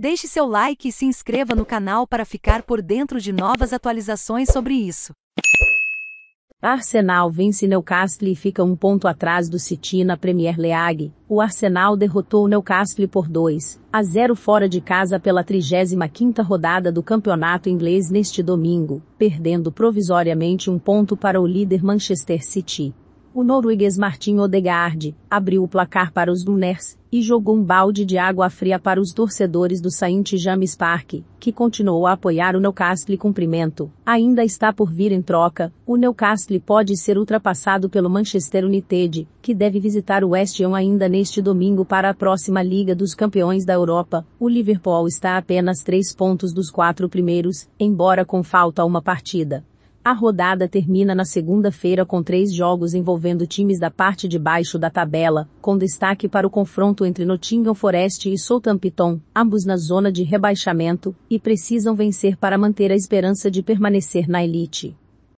Deixe seu like e se inscreva no canal para ficar por dentro de novas atualizações sobre isso. Arsenal vence Newcastle e fica um ponto atrás do City na Premier League. O Arsenal derrotou Newcastle por 2 a 0 fora de casa pela 35ª rodada do campeonato inglês neste domingo, perdendo provisoriamente um ponto para o líder Manchester City. O norueguês Martin Odegaard abriu o placar para os Gunners e jogou um balde de água fria para os torcedores do Saint James Park, que continuou a apoiar o Newcastle cumprimento. Ainda está por vir em troca, o Newcastle pode ser ultrapassado pelo Manchester United, que deve visitar o West Ham ainda neste domingo para a próxima Liga dos Campeões da Europa. O Liverpool está a apenas três pontos dos quatro primeiros, embora com falta uma partida. A rodada termina na segunda-feira com três jogos envolvendo times da parte de baixo da tabela, com destaque para o confronto entre Nottingham Forest e Southampton, ambos na zona de rebaixamento, e precisam vencer para manter a esperança de permanecer na elite.